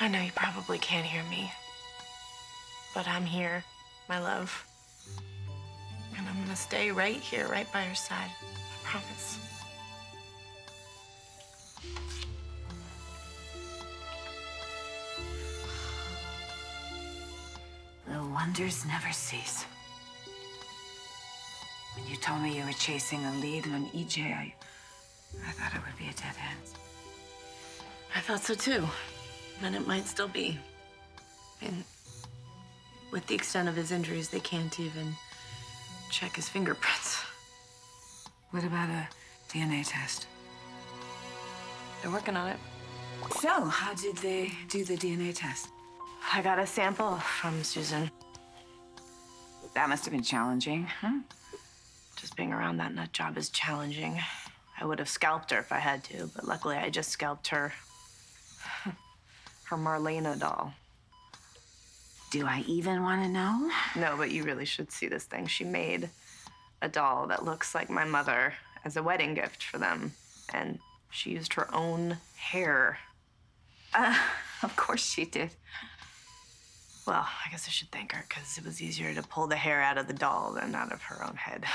I know you probably can't hear me, but I'm here, my love. And I'm gonna stay right here, right by your side. I promise. The wonders never cease. When you told me you were chasing a lead on EJ, I, I thought it would be a dead end. I thought so too. And it might still be. And with the extent of his injuries, they can't even check his fingerprints. What about a DNA test? They're working on it. So, how did they do the DNA test? I got a sample from Susan. That must have been challenging, huh? Just being around that nut job is challenging. I would have scalped her if I had to, but luckily I just scalped her. Marlena doll. Do I even want to know? No, but you really should see this thing. She made a doll that looks like my mother as a wedding gift for them. And she used her own hair. Uh, of course she did. Well, I guess I should thank her because it was easier to pull the hair out of the doll than out of her own head.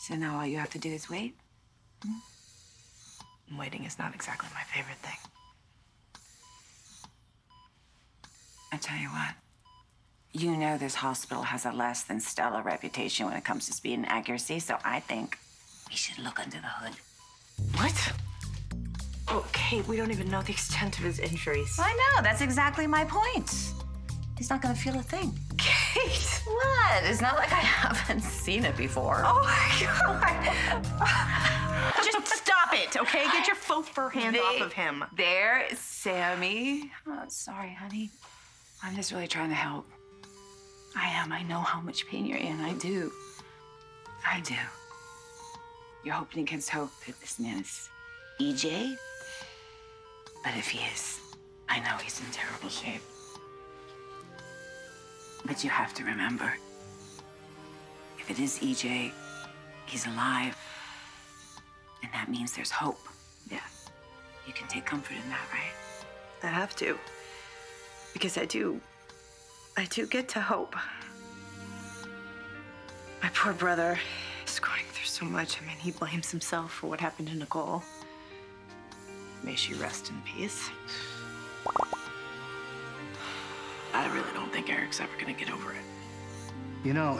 So now all you have to do is wait? And Waiting is not exactly my favorite thing. I tell you what. You know this hospital has a less than stellar reputation when it comes to speed and accuracy, so I think we should look under the hood. What? Oh, Kate, we don't even know the extent of his injuries. I know, that's exactly my point. He's not gonna feel a thing. Kate! What? It's not like I haven't seen it before. Oh my God! Just stop it, okay? Get your faux fur hand They- off of him. There, Sami. Oh, sorry, honey. I'm just really trying to help. I am. I know how much pain you're in. I do. I do. You're hoping against hope that this man is EJ. But if he is, I know he's in terrible shape. But you have to remember if it is EJ, he's alive. And that means there's hope. Yeah, You can take comfort in that, right? I have to. Because I do. I do get to hope. My poor brother is going through so much. I mean, he blames himself for what happened to Nicole. May she rest in peace. I really don't think Eric's ever gonna get over it. You know,